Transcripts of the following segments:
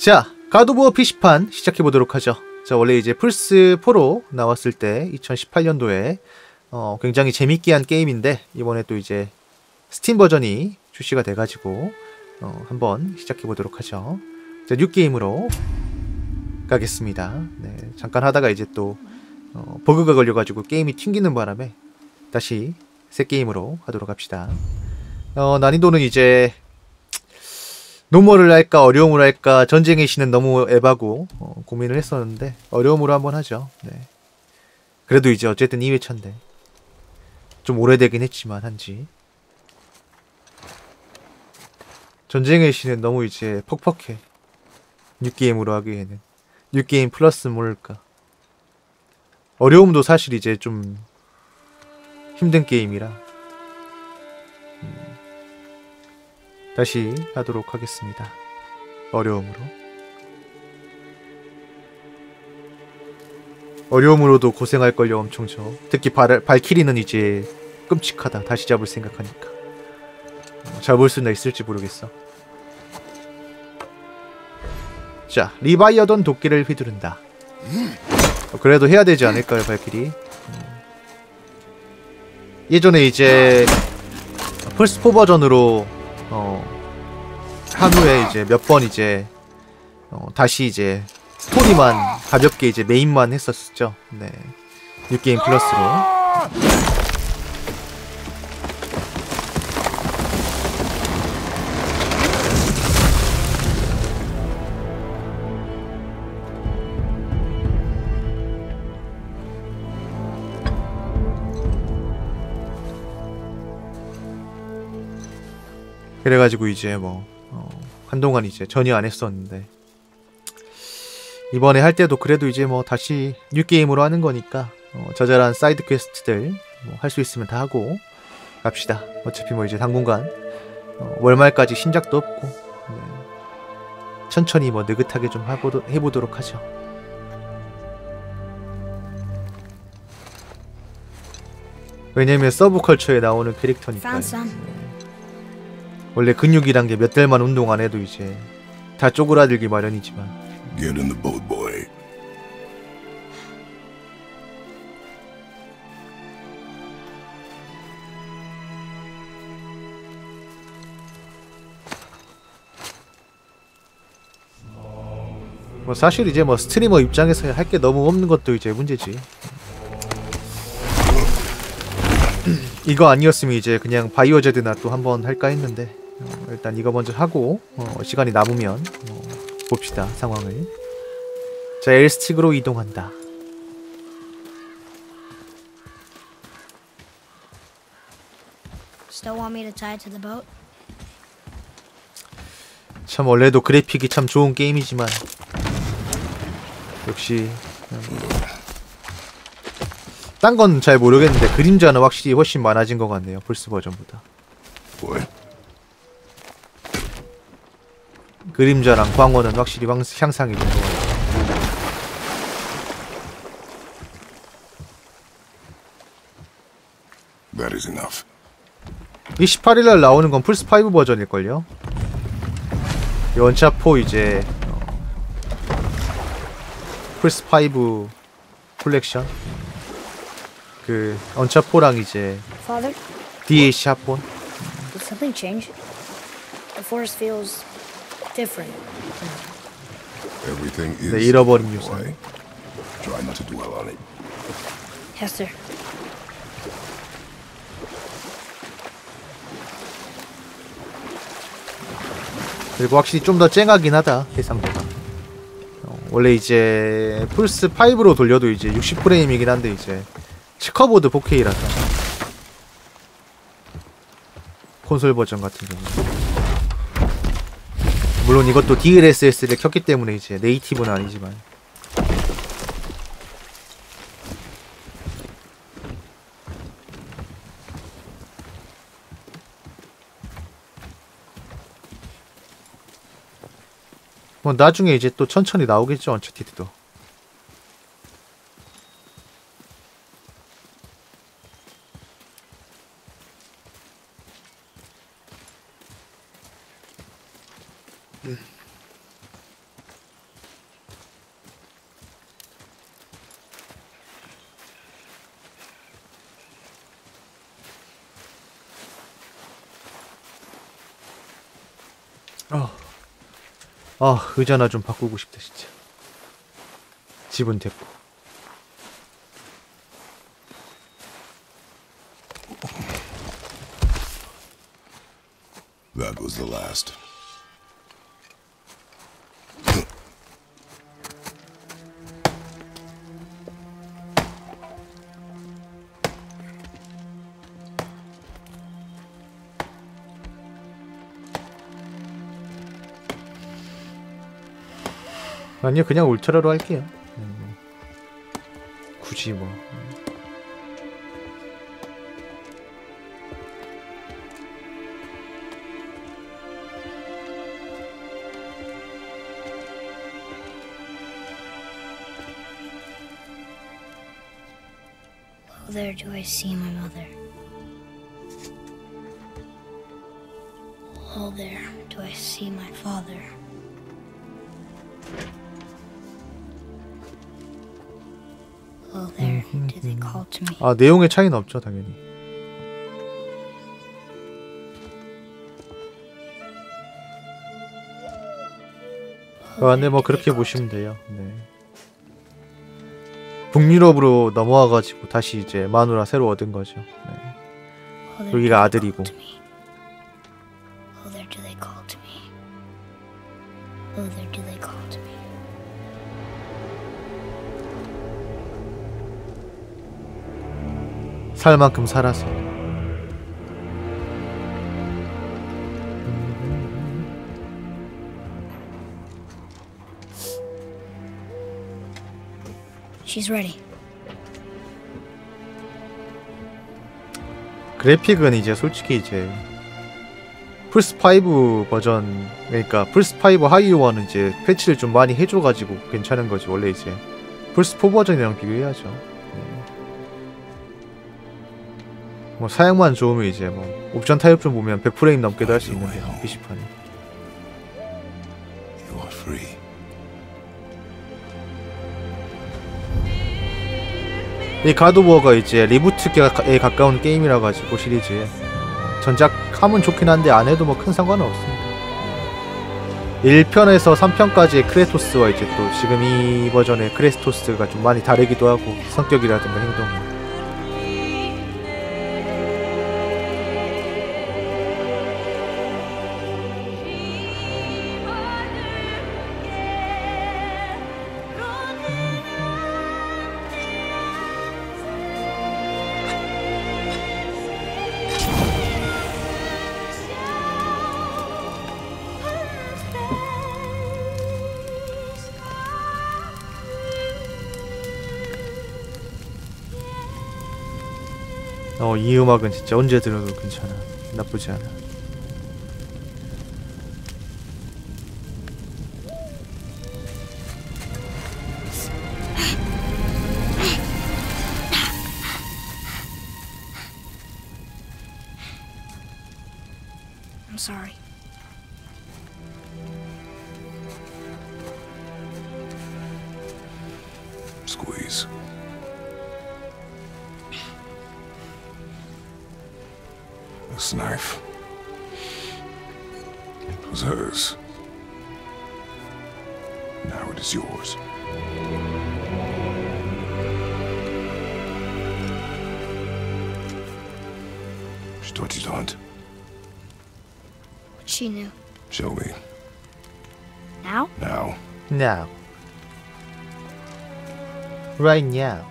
자, God of PC판 시작해보도록 하죠. 자, 원래 이제 플스4로 나왔을 때 2018년도에 어, 굉장히 재밌게 한 게임인데 이번에 또 이제 스팀 버전이 출시가 돼가지고 어, 한번 시작해보도록 하죠. 자, new game으로 가겠습니다. 네, 잠깐 하다가 이제 또 어, 버그가 걸려가지고 게임이 튕기는 바람에 다시 새 게임으로 하도록 합시다. 어, 난이도는 이제 normal을 할까 어려움을 할까 전쟁의 신은 너무 에바고 어, 고민을 했었는데 어려움으로 한번 하죠. 네. 그래도 이제 어쨌든 2회차인데 좀 오래되긴 했지만 한지. 전쟁의 신은 너무 이제 퍽퍽해. new game으로 하기에는. new game plus 뭘까. 어려움도 사실 이제 좀 힘든 게임이라 다시 하도록 하겠습니다. 어려움으로. 어려움으로도 고생할걸요 엄청 저. 특히 발, 발키리는 이제 끔찍하다. 다시 잡을 생각하니까. 잡을 수나 있을지 모르겠어. 자, 리바이어던 도끼를 휘두른다. 어, 그래도 해야 되지 않을까요, 발키리? 예전에 이제 플스4 버전으로 어, 한 후에 이제 몇 번 이제 어, 다시 이제 스토리만 가볍게 이제 메인만 했었죠. 네. 뉴게임 플러스로. 그래가지고 이제 뭐 어, 한동안 이제 전혀 안 했었는데 이번에 할 때도 그래도 이제 뭐 다시 new game으로 하는 거니까 어, 자잘한 side quest들 뭐 할 수 있으면 다 하고 갑시다. 어차피 뭐 이제 당분간 어, 월말까지 신작도 없고 네. 천천히 뭐 느긋하게 좀 해보도, 해보도록 하죠. 왜냐면 서브컬처에 나오는 캐릭터니까요. 원래 근육이란 게 몇 달만 운동 안 해도 이제 다 쪼그라들기 마련이지만. Get in the boat, boy. 뭐 사실 이제 뭐 스트리머 입장에서 할 게 너무 없는 것도 이제 문제지. 이거 아니었으면 이제 그냥 바이오제드나 또 한번 할까 했는데 어, 일단 이거 먼저 하고 어, 시간이 남으면 어, 봅시다 상황을. 자 엘스틱으로 이동한다. Still want me to tie it to the boat? 참 원래도 그래픽이 참 좋은 게임이지만 역시 딴 건 잘 모르겠는데 그림자는 확실히 훨씬 많아진 것 같네요 플스 버전보다 그림자랑 광원은 확실히 황- 향상이 된 것 같아요 That is enough. 28일날 나오는 건 플스5 버전일걸요 연차4 이제 어, 플스5 콜렉션 그 언차4랑 이제 Father, DLC 합본 did something change? The forest feels different. Everything is. 네, 잃어버린. 유산 Try not to dwell on it. Yes, sir. 그리고 확실히 좀 더 쨍하긴 하다 해상도가 어, 원래 이제 플스 5로 돌려도 이제 60프레임이긴 한데 이제 체커보드 4K라서 콘솔 버전 같은 경우 물론 이것도 DLSS를 켰기 때문에 이제 네이티브는 아니지만. 뭐 나중에 이제 또 천천히 나오겠죠 언처티드도 아 의자나 좀 바꾸고 싶다 진짜. 집은 됐고. 아니요 그냥 울트라로 할게요. 음, 굳이 뭐. Oh, there do I see my mother. Oh, there do I see my father. There do they call to me. 아 내용의 차이는 없죠 당연히. 아, 네, 뭐 그렇게 보시면 돼요. 네. 북유럽으로 넘어와가지고 다시 이제 마누라 새로 얻은 거죠. 네. 여기가 아들이고. 살 만큼 살아서. She's ready. 그래픽은 이제 솔직히 이제 플스 5 버전 그러니까 플스 5 하위호환 이제 패치를 좀 많이 해줘가지고 괜찮은 거지 원래 이제 플스 4 버전이랑 비교해야죠. 뭐 사양만 좋으면 이제 뭐 옵션 타협 좀 보면 100프레임 넘게도 할 수 있는데 PC판이. 이 God War가 이제 reboot에 가까운 게임이라 가지고 시리즈에 전작 하면 좋긴 한데 안 해도 뭐 큰 상관은 없습니다. 1편에서 3편까지의 크레토스와 이제 또 지금 이 버전의 크레스토스가 좀 많이 다르기도 하고 성격이라든가 행동이 음악은 진짜 언제 들어도 괜찮아. 나쁘지 않아. Right now.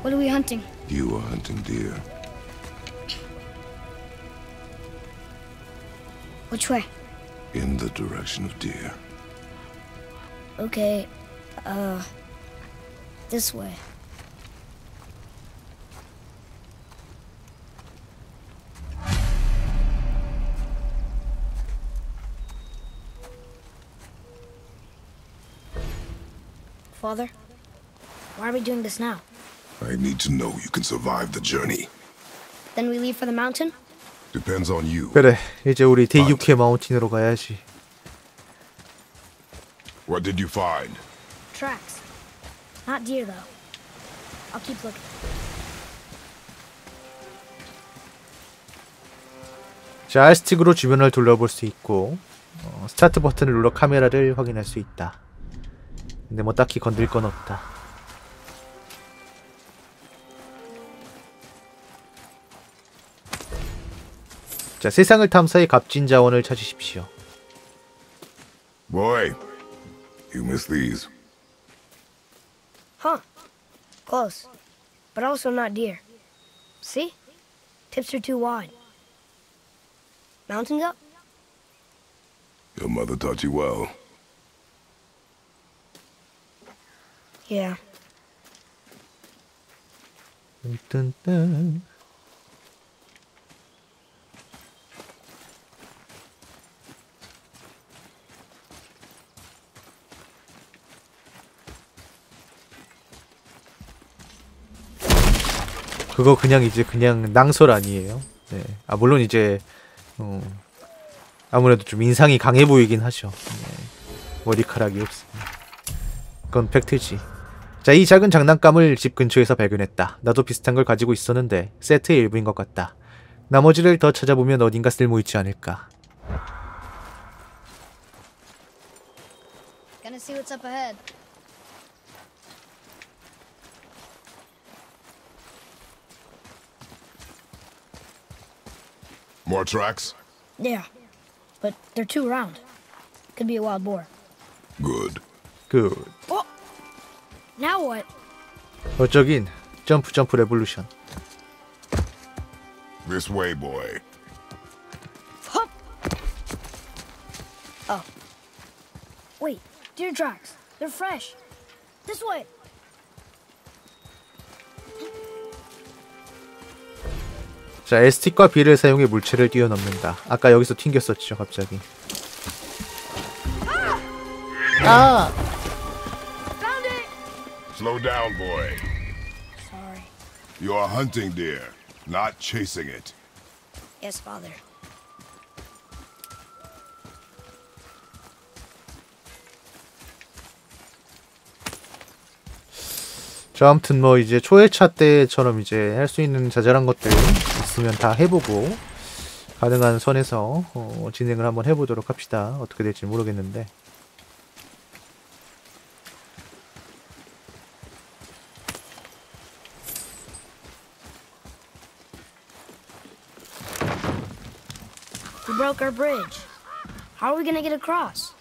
What are we hunting? You are hunting deer. Which way? In the direction of deer. Okay, uh, this way. Father, why are we doing this now? I need to know you can survive the journey. Then we leave for the mountain? Depends on you. 그래 이제 우리 데이유케 마운틴으로 가야지 What did you find? Tracks. Not deer, though. I'll keep looking. 자스틱으로 주변을 둘러볼 수 있고 어, 스타트 버튼을 눌러 카메라를 확인할 수 있다 근데 뭐 딱히 건들 건 없다 자 세상을 탐사해 값진 자원을 찾으십시오 Boy, you miss these. Huh. Close. But also not deer. See? Tips are too wide. Mountain goat? Your mother taught you well. Yeah. 뜬뜬 그거 그냥 이제 그냥 낭설 아니에요. 네. 아 물론 이제 어, 아무래도 좀 인상이 강해 보이긴 하죠. 네. 머리카락이 없습니다. 그건 팩트지. 자, 이 작은 장난감을 집 근처에서 발견했다. 나도 비슷한 걸 가지고 있었는데 세트의 일부인 것 같다. 나머지를 더 찾아보면 어딘가 쓸모 있지 않을까. More tracks? Yeah. But they're too round. Could be a wild boar. Good. 그 Oh! Now what? 어쩌긴 점프 점프 레볼루션. This way, boy. Hup! Oh. Wait, deer tracks. They're fresh. This way. 자, S틱과 B를 사용해 물체를 뛰어넘는다. 아까 여기서 튕겼었죠, 갑자기. 아! It! Slow down, boy. Sorry. You are hunting deer, not chasing it. Yes, father. 저 아무튼 뭐 이제 초회차 때처럼 이제 할 수 있는 자잘한 것들 있으면 다 해보고 가능한 선에서 어, 진행을 한번 해보도록 합시다. 어떻게 될지 모르겠는데. We broke our bridge. How are we gonna get across?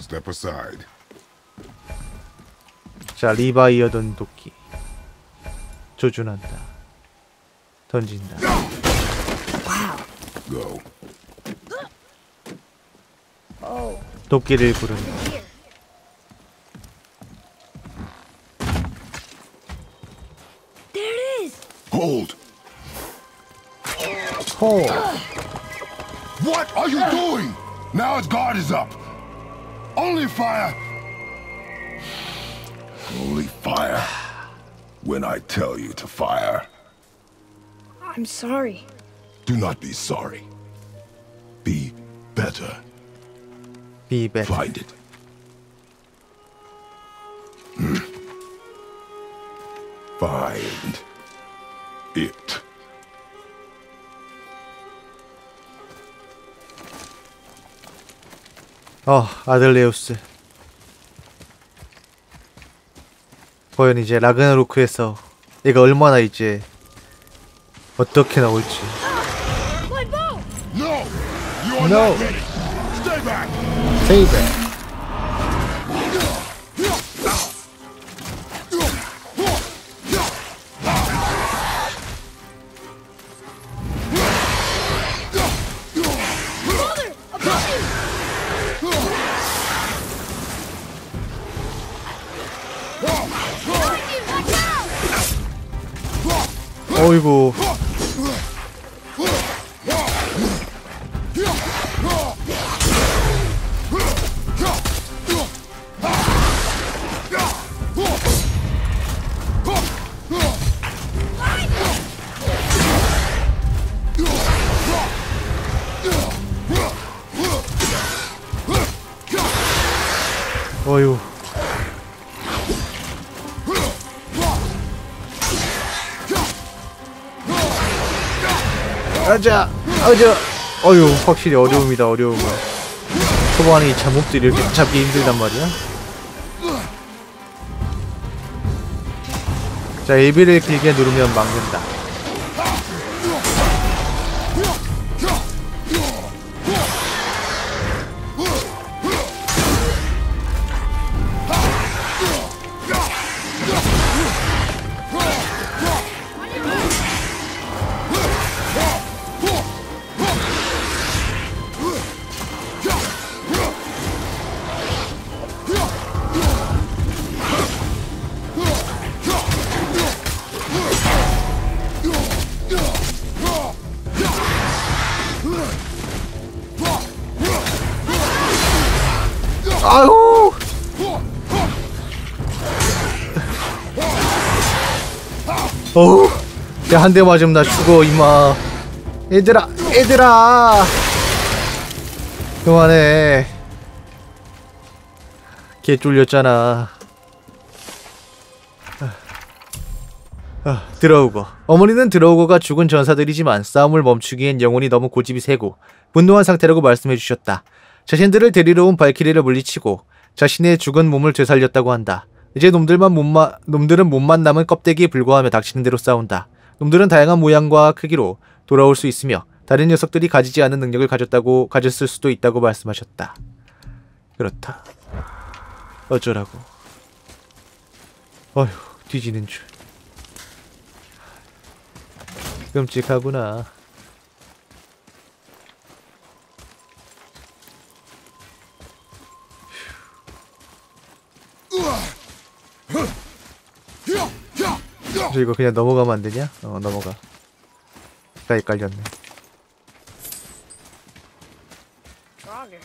Step aside. 자, 리바이어던 도끼. 조준한다. 던진다. Wow. Go. Oh, 도끼를 부른다. here. There it is! Hold! 호! What are you doing? Now his guard is up. Only fire. Only fire. When I tell you to fire, I'm sorry. do not be sorry. Be better. 비베. Find it. Hmm. Find it. 어, 아들레우스. 과연 이제 라그나로크에서 얘가 얼마나 이제 어떻게 나올지. No! Stay back! 어휴. 아자. 아자 어휴 확실히 어려움이다 어려움 초반에 이 잠옷들이 이렇게 잡기 힘들단 말이야. 자 1비를 길게 누르면 막는다. 한 대 맞으면 나 죽어 이마. 얘들아 얘들아. 그만해. 개 쫄렸잖아. 아, 아, 드러우거 어머니는 드러우거가 죽은 전사들이지만 싸움을 멈추기엔 영혼이 너무 고집이 세고 분노한 상태라고 말씀해 주셨다. 자신들을 데리러 온 발키리를 물리치고 자신의 죽은 몸을 되살렸다고 한다. 이제 놈들만 몸마, 놈들은 몸만 남은 껍데기에 불과하며 닥치는 대로 싸운다. 놈들은 다양한 모양과 크기로 돌아올 수 있으며 다른 녀석들이 가지지 않은 능력을 가졌다고 가졌을 수도 있다고 말씀하셨다. 그렇다. 어쩌라고. 어휴, 뒤지는 줄. 끔찍하구나. 저 이거 그냥 넘어가면 안 되냐? 어 넘어가. 나 헷갈렸네. Frogger.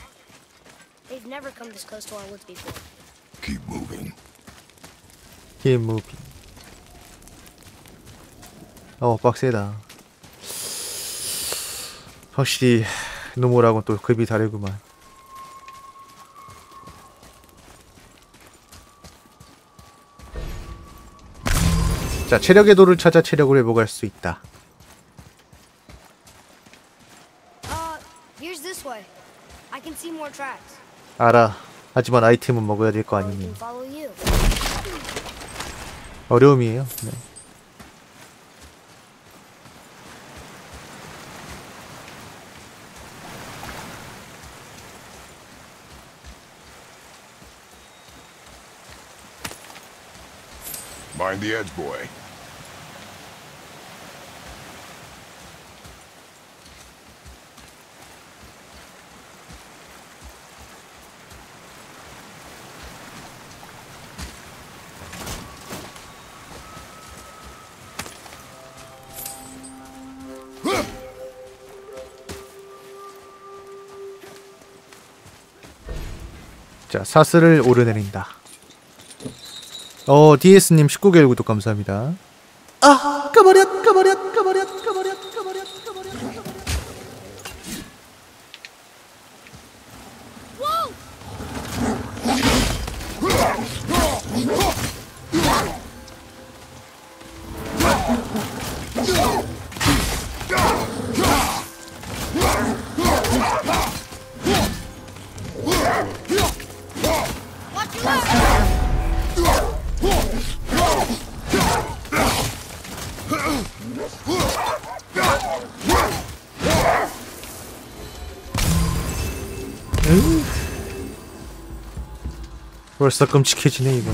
They've never come this close to our woods before. Keep moving. 게임 무비. 어 빡세다. 확실히 노모라고 또 급이 다르구만. 자 체력의 도를 찾아 체력을 회복할 수 있다. Uh, here's this way. I can see more tracks. 알아. 하지만 아이템은 먹어야 될 거 아니니. can follow you. 어려움이에요. 네. Mind the edge, boy. 사슬을 오르내린다. 어 DS님 19개월 구독 감사합니다. 아 까버렸 까버렸 벌써 끔찍해지네 이거.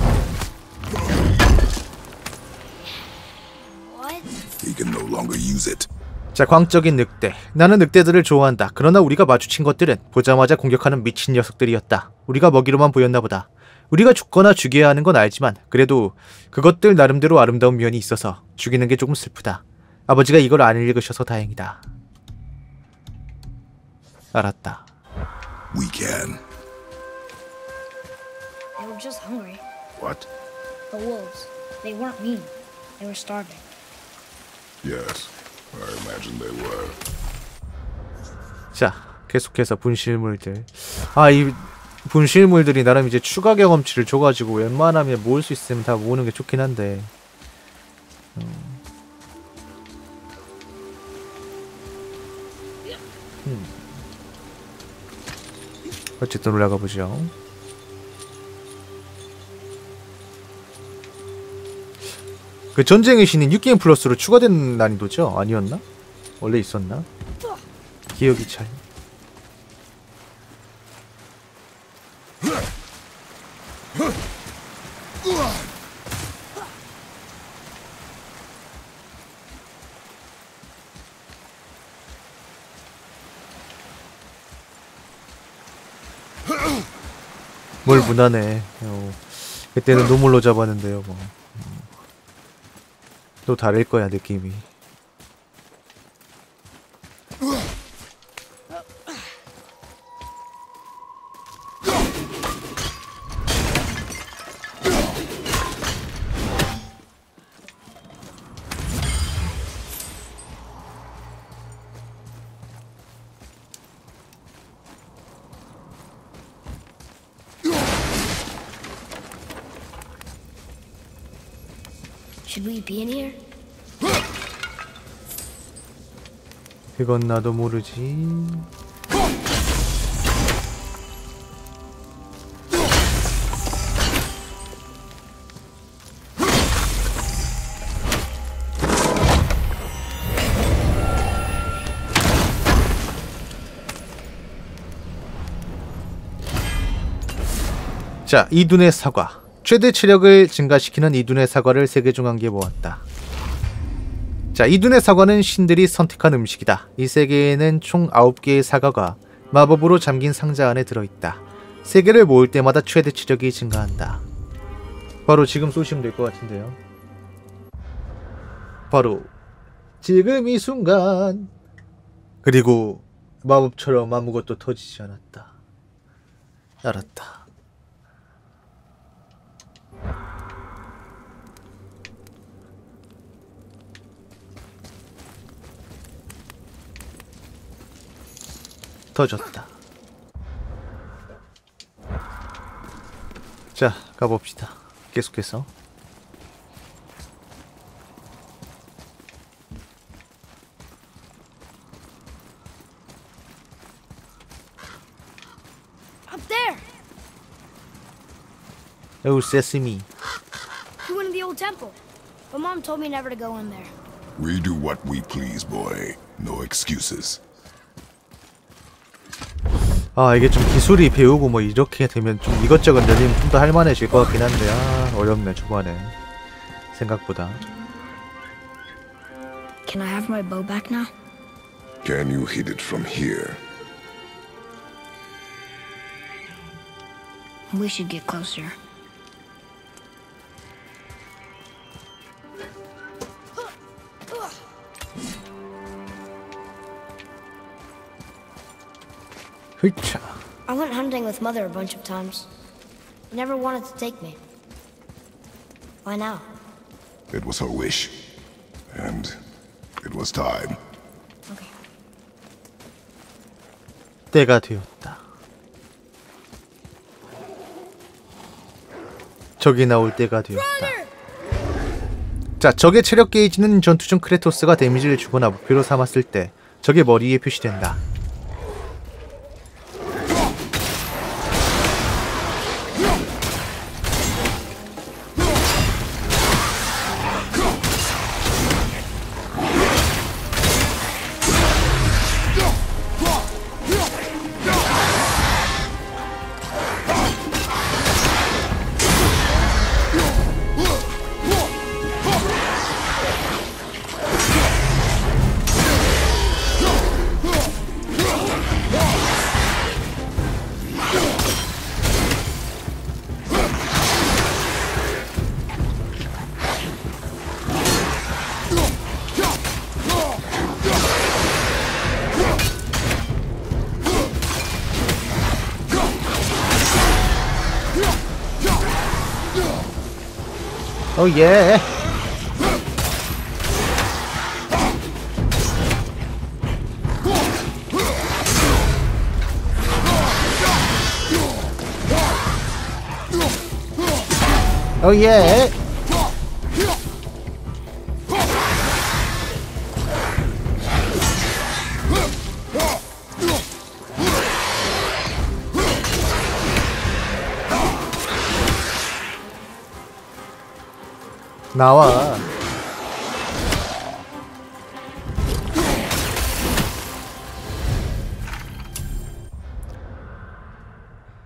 What? He can no longer use it. 자 광적인 늑대. 나는 늑대들을 좋아한다. 그러나 우리가 마주친 것들은 보자마자 공격하는 미친 녀석들이었다. 우리가 먹이로만 보였나 보다. 우리가 죽거나 죽여야 하는 건 알지만 그래도 그것들 나름대로 아름다운 면이 있어서 죽이는 게 조금 슬프다. 아버지가 이걸 안 읽으셔서 다행이다. 알았다. We can. Were just hungry. What? The wolves. They weren't mean. They were starving. Yes. I imagine they were. 자, 계속해서 분실물들. 아, 이 분실물들이 나름 이제 추가 경험치를 줘가지고 웬만하면 모을 수 있으면 다 모으는 게 좋긴 한데. 음. 음. 어쨌든 올라가 보죠. 그 전쟁의 신인 6게임 플러스로 추가된 난이도죠? 아니었나? 원래 있었나? 기억이 잘. 뭘 무난해. 어, 그때는 노물로 잡았는데요, 뭐. 음. 또 다를 거야, 느낌이. 그건 나도 모르지. 자, 이둔의 사과. 최대 체력을 증가시키는 이둔의 사과를 세계 중앙기에 모았다. 자, 이둔의 사과는 신들이 선택한 음식이다. 이 세계에는 총 9개의 사과가 마법으로 잠긴 상자 안에 들어있다. 세 개를 모을 때마다 최대 체력이 증가한다. 바로 지금 쏘시면 될 것 같은데요. 바로 지금 이 순간. 그리고 마법처럼 아무것도 터지지 않았다. 알았다. 터졌다. 자, 가봅시다. 계속해서. Up there! Oh, sesame. We went to the old temple. But mom told me never to go in there. We do what we please, boy. No excuses. 아, 이게 좀 기술이 배우고 뭐 이렇게 되면 좀 이것저것 늘리면 좀 더 할만해질 것 같긴 한데, 아, 어렵네, 초반에. 생각보다. Can I have my bow back now? Can you hit it from here? We should get closer. 흐차. I went hunting with mother a bunch of times. She never wanted to take me. Why now? It was her wish. And it was time. Okay. 때가 되었다. 적이 나올 때가 되었다. 자, 적의 체력 게이지는 전투 중 크레토스가 데미지를 주거나 목표로 삼았을 때 적의 머리에 표시된다. 오 예. 오 예. 나와.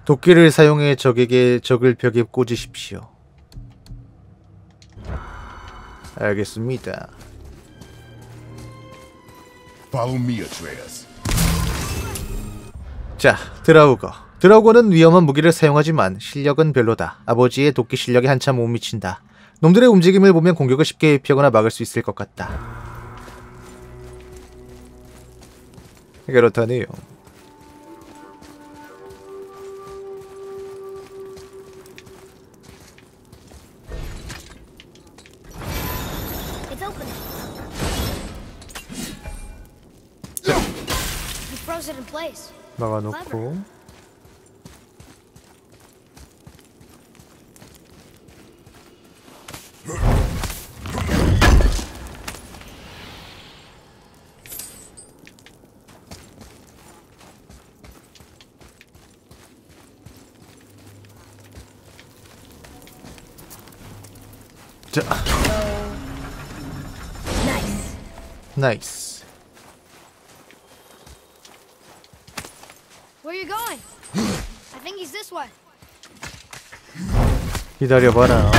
도끼를 사용해 적에게 적을 벽에 꽂으십시오. 알겠습니다. 자, 드라우거. 드라우거는 위험한 무기를 사용하지만 실력은 별로다. 아버지의 도끼 실력에 한참 못 미친다. 놈들의 움직임을 보면 공격을 쉽게 피하거나 막을 수 있을 것 같다. 그렇다네요. 막아놓고 자, Nice. 나이스. Where you going? I think he's this way. 기다려봐라.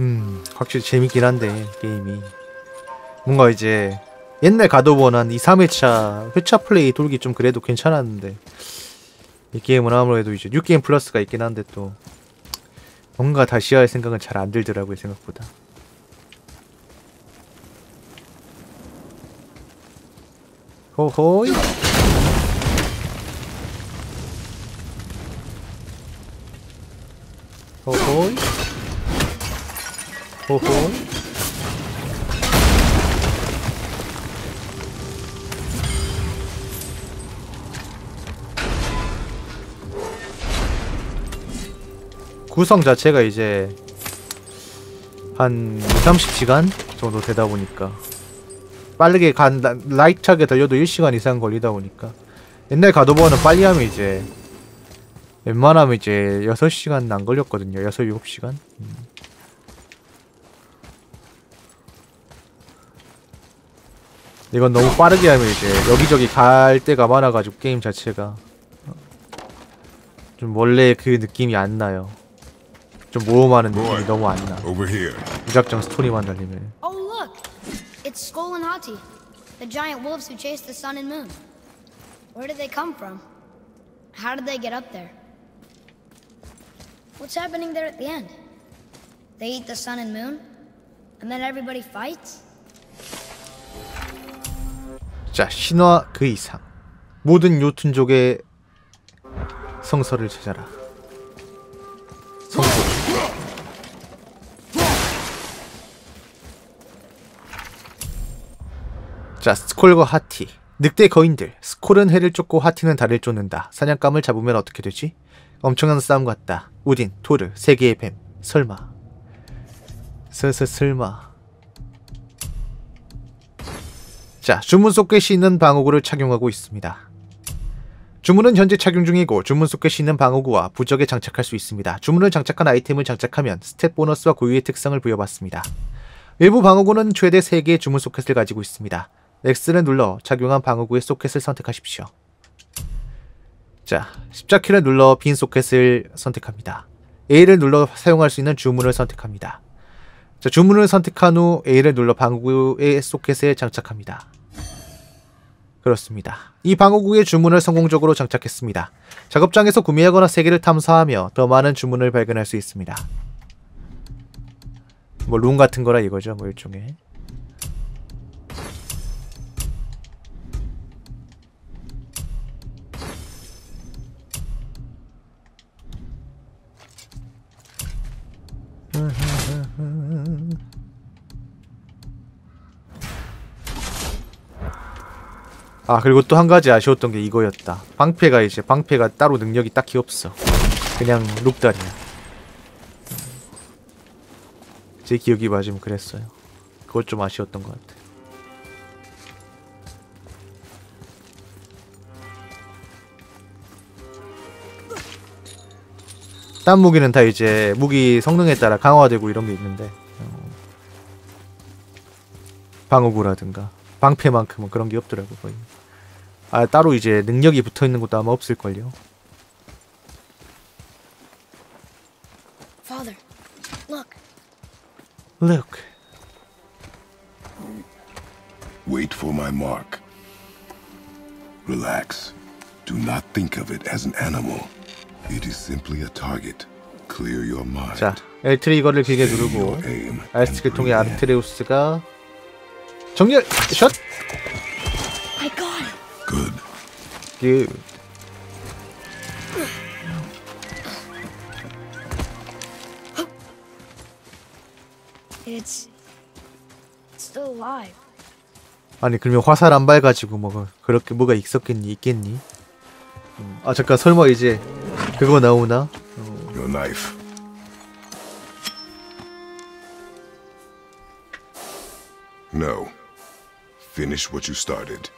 음, 확실히 재밌긴 한데, 게임이. 뭔가 이제, 옛날 가도본 한 2, 3회차, 회차 플레이 돌기 좀 그래도 괜찮았는데, 이 게임은 아무래도 이제 뉴게임 플러스가 있긴 한데 또, 뭔가 다시 할 생각은 잘 안 들더라고요, 생각보다. 호호이. 구성 자체가 이제 한 2, 30시간 정도 되다 보니까 빠르게 간 라- 라이트하게 달려도 1시간 이상 걸리다 보니까 옛날 가도버는 빨리 하면 이제 웬만하면 이제 6시간 안 걸렸거든요. 6, 7시간? 음. 이건 너무 빠르게 하면 이제 여기저기 갈 데가 많아가지고 게임 자체가 좀 원래 그 느낌이 안 나요 좀 모험하는 느낌이 너무 안나 Over here. 무작정 스토리만 달리면 Oh, look! It's Skull and Hati, the giant wolves who chased the sun and moon. Where did they come from? How did they get up there? What's happening there at the end? They eat the sun and moon? And then everybody fights? 자, 신화 그 이상. 모든 요툰족의 성서를 찾아라. 자, 스콜과 하티. 늑대 거인들. 스콜은 해를 쫓고 하티는 달을 쫓는다. 사냥감을 잡으면 어떻게 되지? 엄청난 싸움 같다. 우딘, 토르, 세 개의 뱀. 설마. 슬슬 설마. 자, 주문 소켓이 있는 방어구를 착용하고 있습니다. 주문은 현재 착용 중이고 주문 소켓이 있는 방어구와 부적에 장착할 수 있습니다. 주문을 장착한 아이템을 장착하면 stat 보너스와 고유의 특성을 부여받습니다. 일부 방어구는 최대 3개의 주문 소켓을 가지고 있습니다. X를 눌러 착용한 방어구의 소켓을 선택하십시오. 자, 십자키를 눌러 빈 소켓을 선택합니다. A를 눌러 사용할 수 있는 주문을 선택합니다. 자, 주문을 선택한 후 A를 눌러 방어구의 소켓에 장착합니다. 그렇습니다. 이 방어구의 주문을 성공적으로 장착했습니다. 작업장에서 구매하거나 세계를 탐사하며 더 많은 주문을 발견할 수 있습니다. 뭐룸 같은 거라 이거죠, 뭐 일종의. 아 그리고 또 한 가지 아쉬웠던 게 이거였다. 방패가 이제 방패가 따로 능력이 딱히 없어. 그냥 룩달이야. 제 기억이 맞으면 그랬어요. 그것 좀 아쉬웠던 것 같아. 딴 무기는 다 이제 무기 성능에 따라 강화되고 이런 게 있는데 어, 방어구라든가 방패만큼은 그런 게 없더라고 거의. 아 따로 이제 능력이 붙어 있는 것도 아마 없을 걸요. Father, look. Look. Wait for my mark. Relax. Do not think of it as an animal. It is simply a target. Clear your mind. 자 L 트리거를 길게 누르고 R스틱을 통해. 아르테레우스가 정렬 샷. I got it. Good. 그 It's still alive. 아니 그러면 화살 안 밝아지고 뭐 그렇게 뭐가 있었겠니 있겠니? 음, 아 잠깐 설마 이제 그거 나오나? Your knife. No. Finish what you started.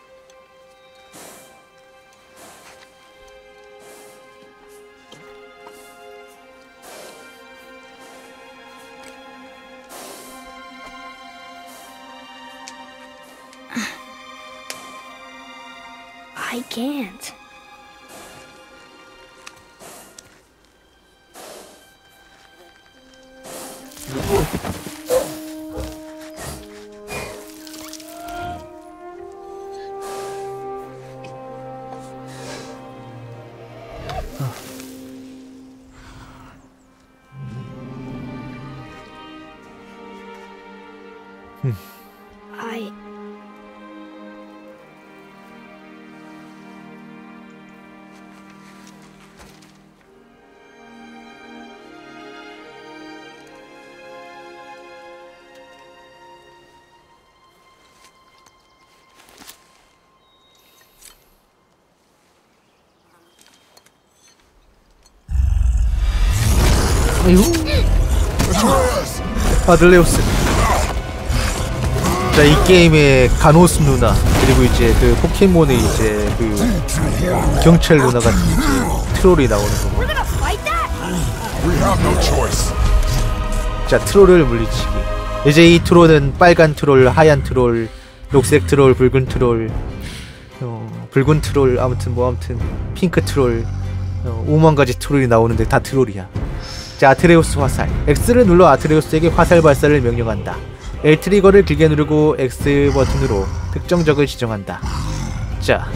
I can't. I. 아이고 아트레우스. 자 이 게임의 간호순 누나 그리고 이제 그 포켓몬의 이제 그 경찰 누나 같은 이제 트롤이 나오는 거. 자 트롤을 물리치기. 이제 이 트롤은 빨간 트롤 하얀 트롤 녹색 트롤 붉은 트롤 어, 붉은 트롤 아무튼 뭐 아무튼 핑크 트롤 어, 5만 가지 트롤이 나오는데 다 트롤이야 자 아트레우스 화살 X를 눌러 아트레우스에게 화살 발사를 명령한다 L 트리거를 길게 누르고 X 버튼으로 특정 적을 지정한다 자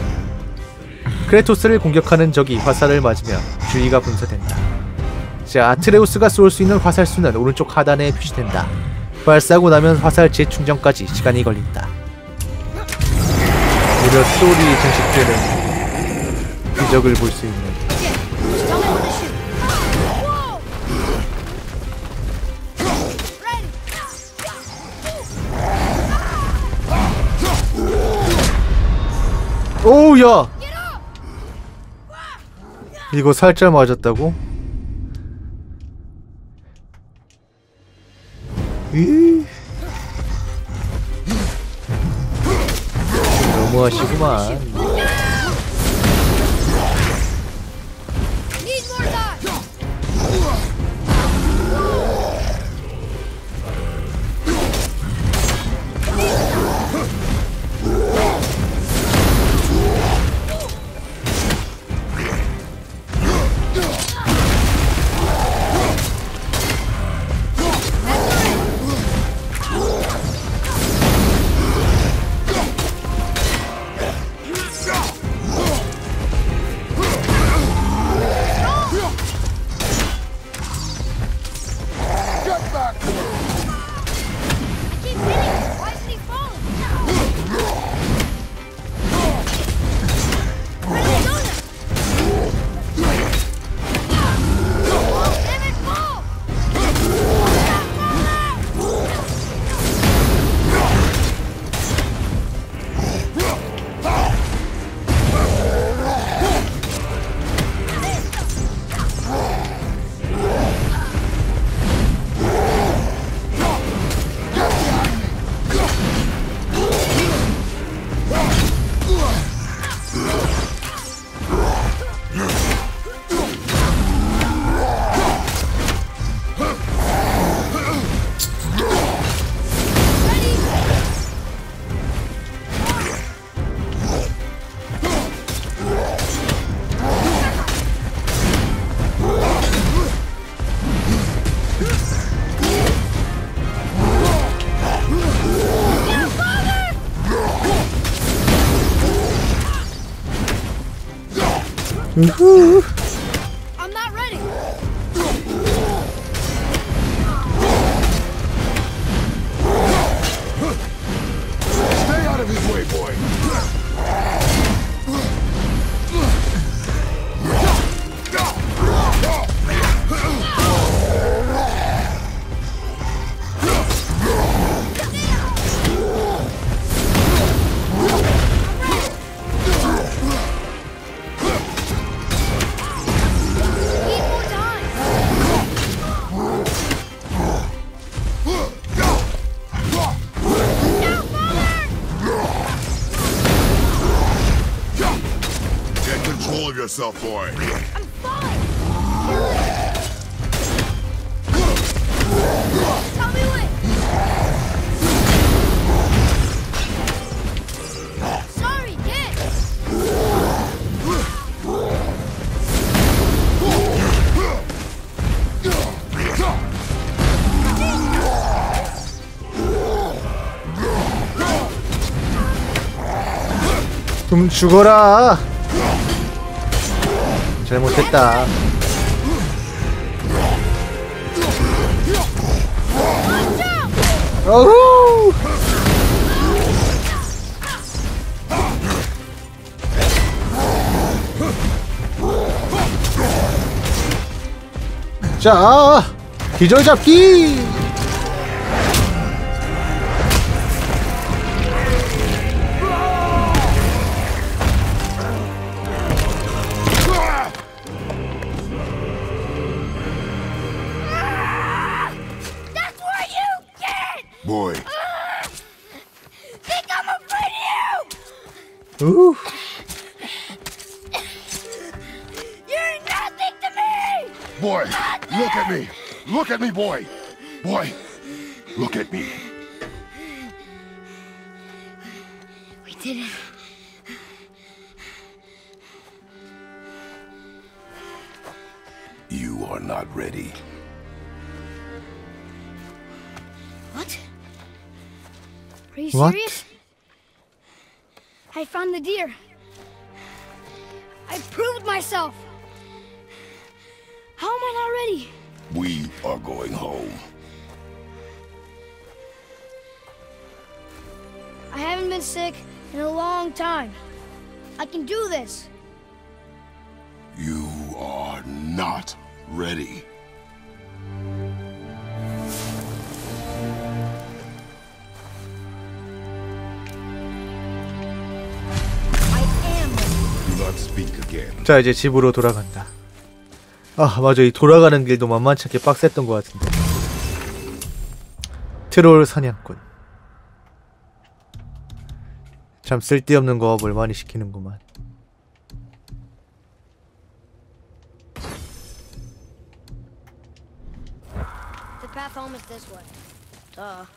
크레토스를 공격하는 적이 화살을 맞으면 주의가 분사된다 자, 아트레우스가 쏠 수 있는 화살 수는 오른쪽 하단에 표시된다. 발사하고 나면 화살 재충전까지 시간이 걸린다. 무려 트롤이 증식되는 기적을 볼 수 있는 오우야! 이거 살짝 맞았다고? 이 너무하시구만 of yourself, boy. I'm fine. Tell me when. Sorry, kid. 좀 죽어라. 잘못했다. 어후. 자, 기절 잡기. Did it. You are not ready. What? Are you What? serious? I found the deer. I proved myself. How am I not ready? We are going home. I haven't been sick in a long time. I can do this. You are not ready. I am ready. Do not speak again. 자 이제 집으로 돌아간다. 아 맞아 이 돌아가는 길도 만만치 않게 빡셌던 것 같은데. 트롤 사냥꾼. 참 쓸데없는 거뭘 많이 시키는구만. The path home is this way. Duh.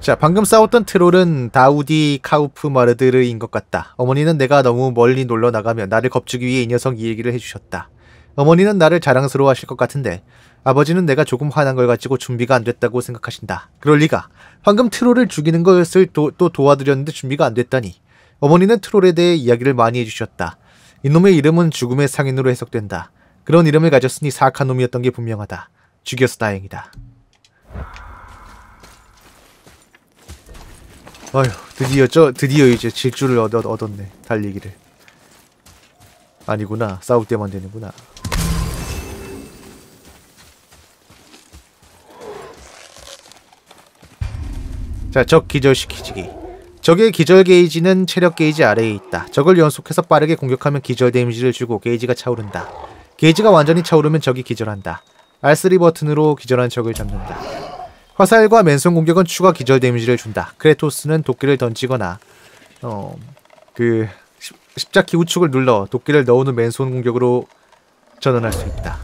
자, 방금 싸웠던 트롤은 다우디 카우프 마르드르인 것 같다. 어머니는 내가 너무 멀리 놀러 나가면 나를 겁주기 위해 이 녀석 이 얘기를 해주셨다. 어머니는 나를 자랑스러워하실 것 같은데 아버지는 내가 조금 화난 걸 가지고 준비가 안 됐다고 생각하신다. 그럴 리가. 방금 트롤을 죽이는 것을 도, 또 도와드렸는데 준비가 안 됐다니. 어머니는 트롤에 대해 이야기를 많이 해주셨다. 이놈의 이름은 죽음의 상인으로 해석된다. 그런 이름을 가졌으니 사악한 놈이었던 게 분명하다. 죽여서 다행이다. 아휴 드디어 저 드디어 이제 질주를 얻, 얻었네 달리기를 아니구나 싸울 때만 되는구나 자 적 기절시키지기. 적의 기절 게이지는 체력 게이지 아래에 있다. 적을 연속해서 빠르게 공격하면 기절 데미지를 주고 게이지가 차오른다. 게이지가 완전히 차오르면 적이 기절한다. R3 버튼으로 기절한 적을 잡는다. 화살과 맨손 공격은 추가 기절 데미지를 준다. 크레토스는 도끼를 던지거나 어 그 십자키 우측을 눌러 도끼를 넣은 후 맨손 공격으로 전환할 수 있다.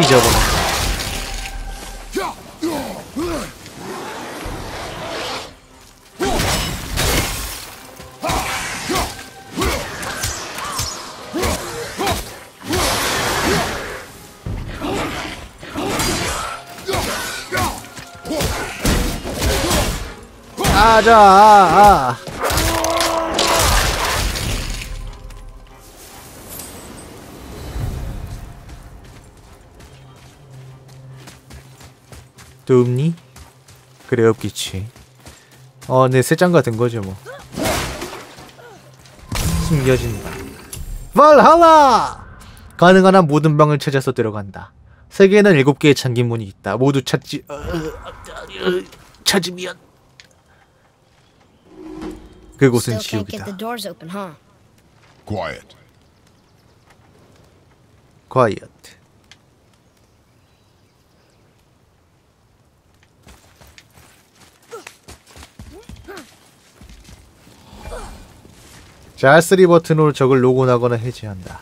뒤져봐 아자 아, 아. 또 없니? 그래 없겠지. 어네 세장 같은 거죠 뭐. 숨겨진다 발할라! 가능한 한 모든 방을 찾아서 들어간다. 세계에는 일곱 개의 잠긴 문이 있다. 모두 찾지 어, 어, 어, 찾으면. 그곳은 지옥이다. quiet 자, R3 버튼으로 적을 로그인하거나 해제한다.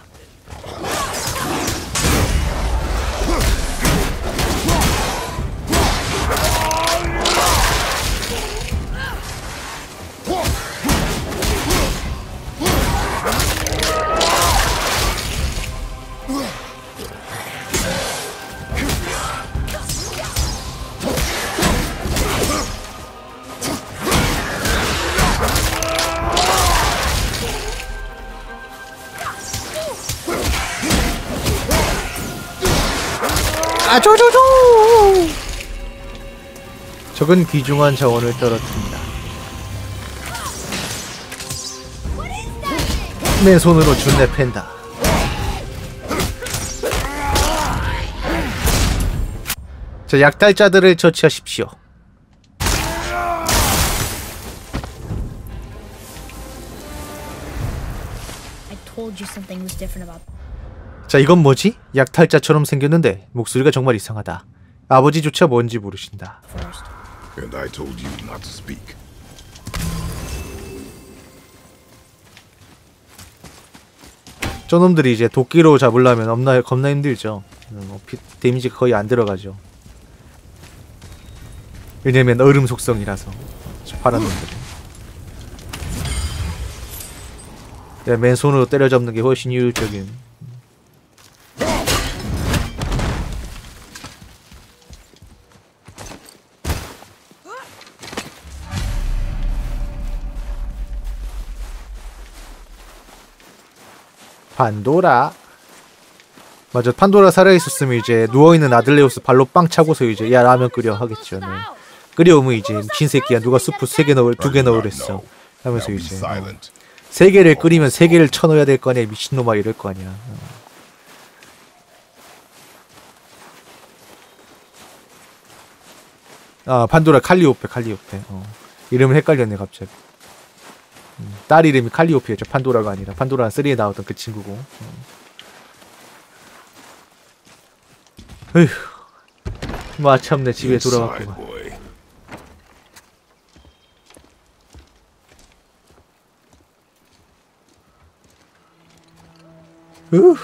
적은 귀중한 자원을 떨어뜨린다. 내 손으로 준내 팬다. 자, 약탈자들을 처치하십시오. 자, 이건 뭐지? 약탈자처럼 생겼는데 목소리가 정말 이상하다. 아버지조차 뭔지 모르신다. And I told you not to speak. 저놈들이 이제 도끼로 잡으려면 겁나, 겁나 힘들죠. 뭐 피, 데미지가 거의 안 들어가죠. 왜냐면 얼음 속성이라서 저 파란 놈들은. 야, 맨손으로 때려잡는 게 훨씬 효율적인. 판도라. 맞아, 판도라 살아있었으면 이제 누워있는 아들레오스 발로 빵 차고서 이제 야 라면 끓여 하겠죠. 네. 끓여오면 이제 미친 새끼야 누가 수프 세 개 넣을 두 개 넣으랬어. 하면서 이제 어, silent. 세 개를 끓이면 세 개를 쳐넣어야 될 거 아니야 미친놈아 이럴 거 아니야. 어. 아 판도라 칼리오페 칼리오페. 어. 이름을 헷갈렸네 갑자기. 음, 딸 이름이 칼리오페였죠 판도라가 아니라 판도라 3에 나왔던 그 친구고. 어. 에휴 마참내 집에 돌아왔구만. boy. 으.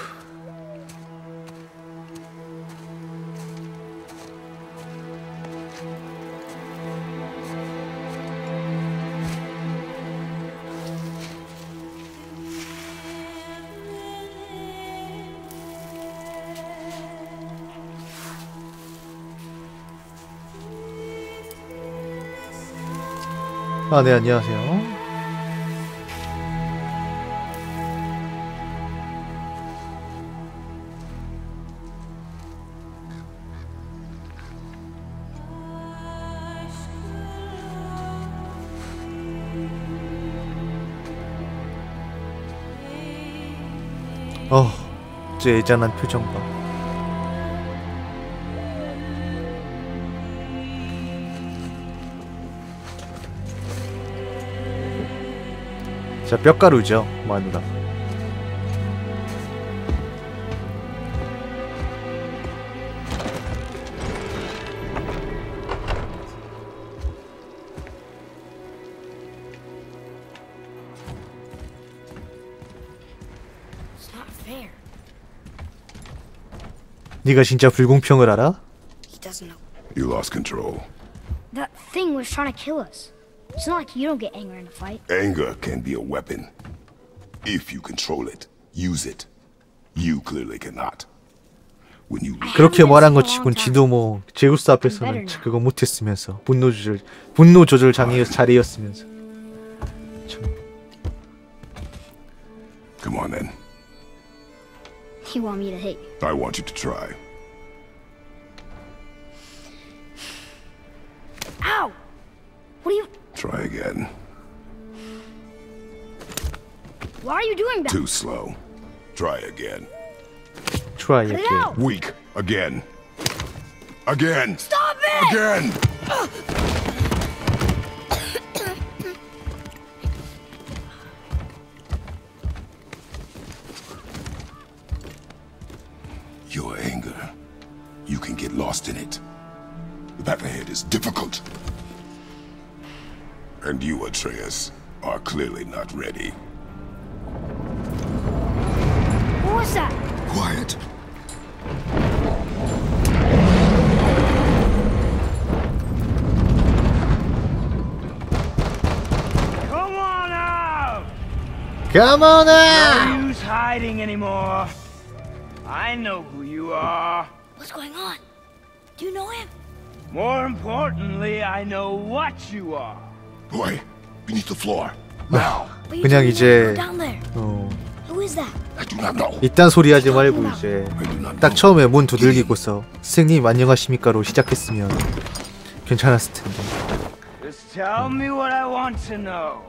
아, 네, 안녕하세요. 어, 째잔한 표정 봐. 자, 뼈가루죠, 마누라. It's not fair. 네가 진짜 불공평을 알아? He doesn't know. You lost control. That thing was trying to kill us. It's not like you don't get angry in a fight. Anger can be a weapon. If you control it, use it. You clearly cannot. when you 그렇게 말한 것 치곤 지도 뭐 제우스 앞에서는 그거 못했으면서 분노 조절 분노 조절 장애 자리였으면서 참 Come on then. You want me to hit? I want you to try. Ow! What are you. Try again. Why are you doing that? Too slow. Try again. try Cut again. Weak. Again. Again. Stop it! Again. Your anger. You can get lost in it. The path ahead is difficult. And you, Atreus, are clearly not ready. What was that? Quiet. Come on out! Come on out! No use hiding anymore. I know who you are. What's going on? Do you know him? More importantly, I know what you are. Boy, beneath the floor. Now. 그냥 이제-. 어, Who is that? I do not know. 이딴 소리 하지 말고 이제 I do not 딱 know. 처음에 문 두들기고서 스승님 안녕하십니까로 시작했으면 괜찮았을 텐데 Just tell me what I want to know.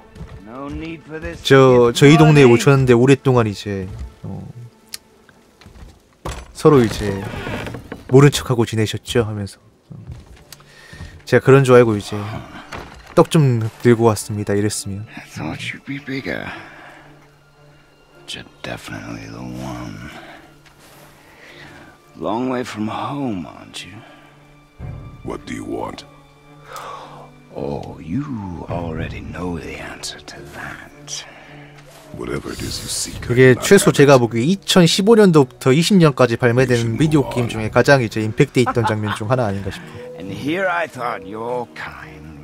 No need for this. to 저 저희 동네에. 오셨는데 오랫동안 이제 어, 서로 이제 모른 척하고 지내셨죠 하면서 어, 제가 그런 줄 알고 이제 떡 좀 들고 왔습니다 이랬으면 I thought you'd be bigger. But you're definitely the one. Long way from home, aren't you? What do you want? Oh, you already know the answer to that. Whatever it is you seek. I 그게 최소 제가 it. 보기 2015년도부터 20년까지 발매된 비디오 게임 중에 가장 이제 임팩트 있던 장면 중 하나 아닌가 싶어요. And here I thought your kind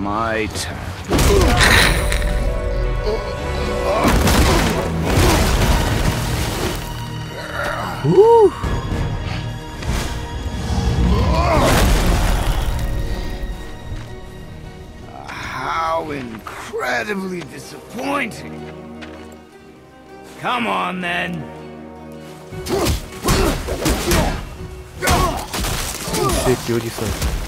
My turn. Woo! How incredibly disappointing. Come on, then. Shit, dude, you suck.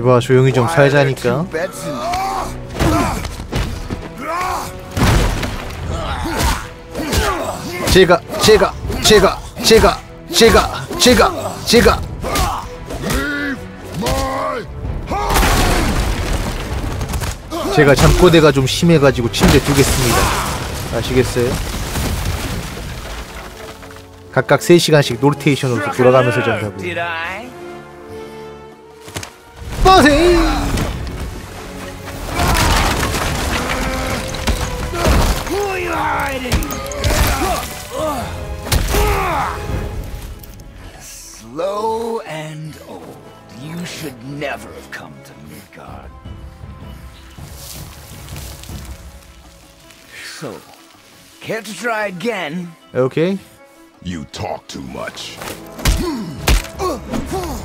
이봐 조용히 좀 살자니까. 제가 제가 제가 제가 제가 제가 제가 제가 잠꼬대가 좀 심해가지고 침대 두겠습니다. 아시겠어요? 각각 3시간씩 노르테이션으로 돌아가면서 잔다고. Did Who are you hiding? Slow and old. You should never have come to Midgard. So, care to try again? Okay. You talk too much. Hmm.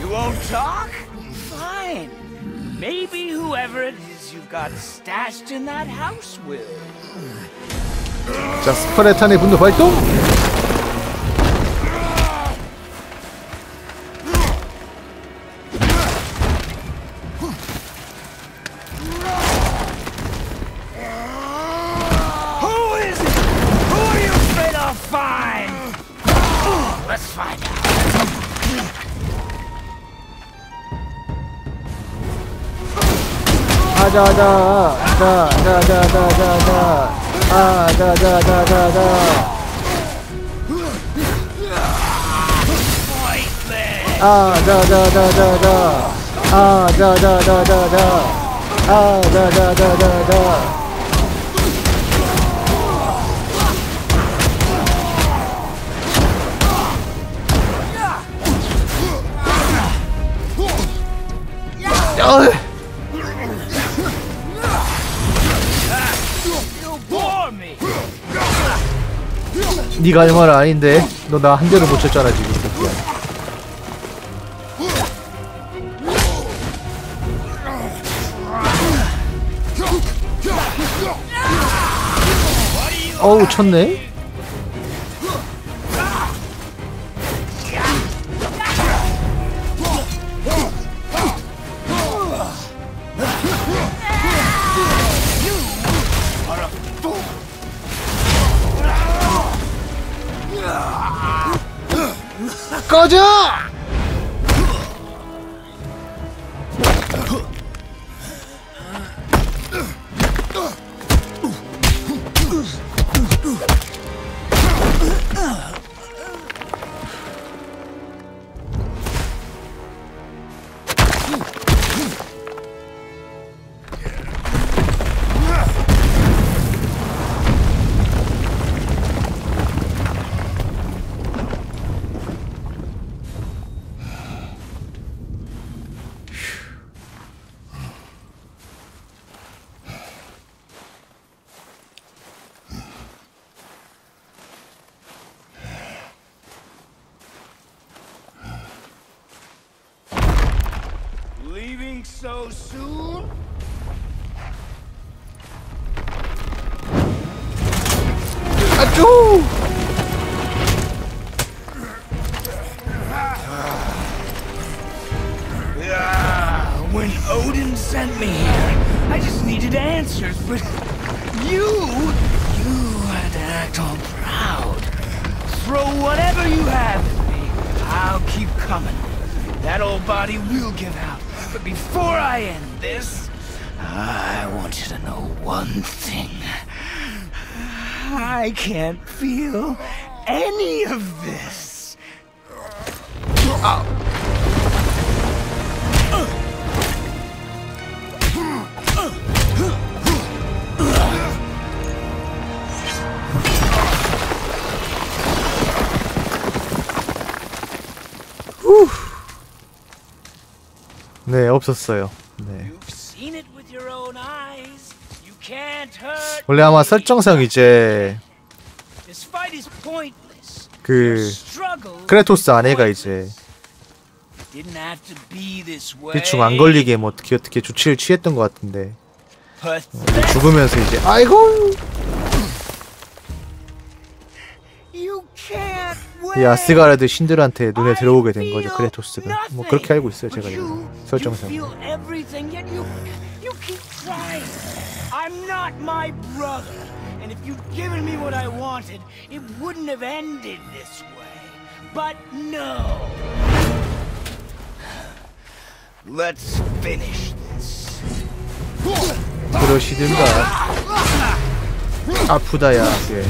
You won't talk? Fine. Maybe whoever it is you've got stashed in that house will. 자, 스파레탄의 분노 발동! 가자, 자, 자, 자, 자, 자, 자, 자. 아! 네가 할 말은 아닌데 너 나 한 대도 못 쳤잖아 지금 새끼야. 어우 쳤네 I can't feel any of this. 네 없었어요 원래 아마. 설정상 이제. 그 크레토스 아내가 이제. 대충 안 걸리게 뭐 어떻게 어떻게 조치를 취했던 것 같은데 Pathetic. 죽으면서 이제 아이고 이. 아스가르드 신들한테 눈에 들어오게 된 거죠 크레토스가 뭐. 그렇게 알고 있어요 제가 설정상 not my brother, and if you'd given me what I wanted, it wouldn't have ended this way. But no. Let's finish this. 그러시든가 아프다야 예.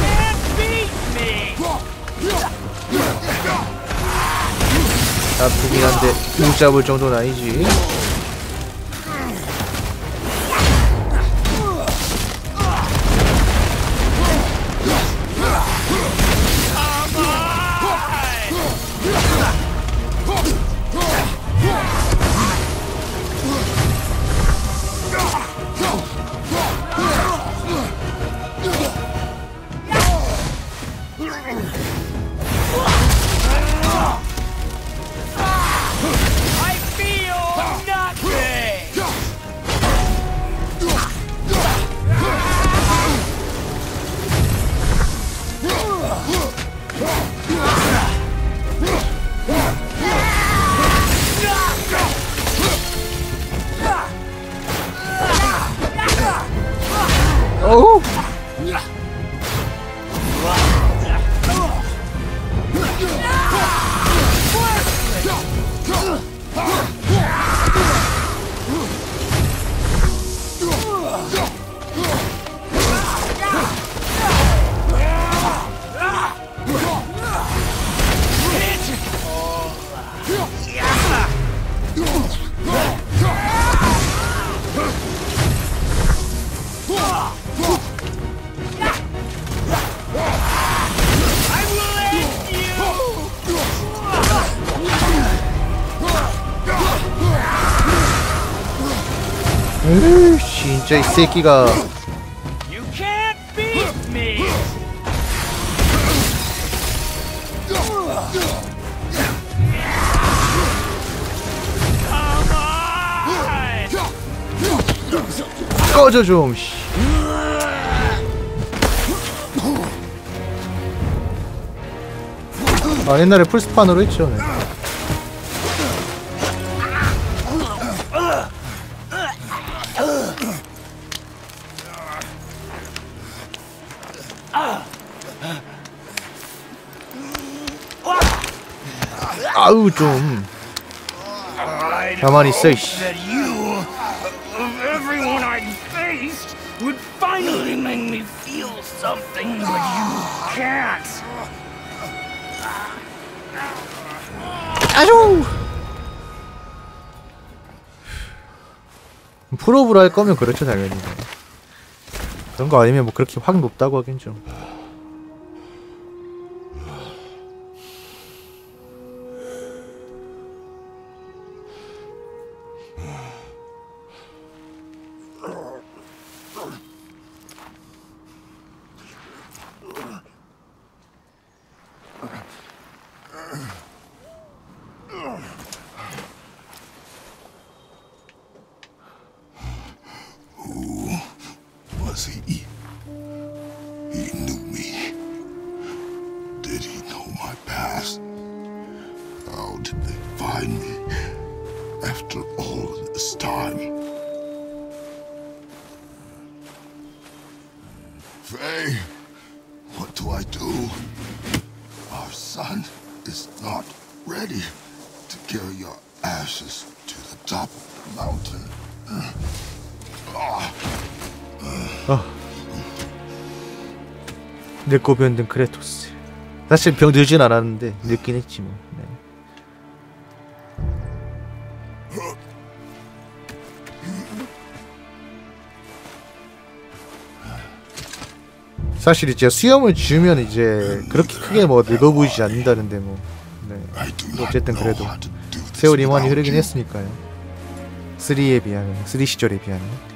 Can't beat me. 아프긴 한데 못 잡을 정도는 아니지 새끼가. 꺼져 좀 씨. 아 옛날에 풀스판으로 했죠 네. 아우 좀 가만히 있어 이씨 that you, of everyone I faced, would finally make me feel something, but you can't. 아주 프로브로 할 거면 그렇죠 당연히 그런 거 아니면 뭐 그렇게 확 높다고 하긴 좀 변든 크레토스 사실 병 들진 않았는데 늙긴 했지 뭐 네. 사실 이제 수염을 지우면 이제 그렇게 크게 뭐 늙어 보이지 않는다는데 뭐 네. Not 어쨌든 그래도 세월이 많이 흐르긴. 했으니까요 3에 비하면 3 시절에 비하면